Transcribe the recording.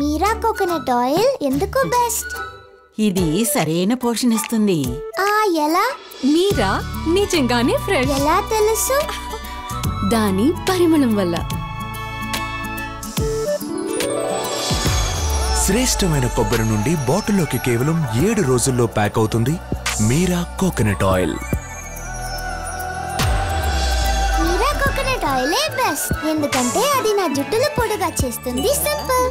మీరా coconut oil ఎందుకు best? ఇది సరైన పోషణ ఇస్తుంది. ఆ ఎలా? మీరా నిజంగానే ఫ్రెష్ ఎలా తెలుసు? దాని పరిమళం వల్ల. శ్రేష్టమైన కొబ్బరి నుండి బాటిల్లోకి కేవలం ఏడు రోజుల్లో ప్యాక్ అవుతుంది Meera coconut oil. Meera coconut ఆయిలే best. ఎందుకంటే అది నా జుట్టులు పొడుగా చేస్తుంది. సింపుల్.